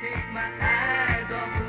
take my eyes off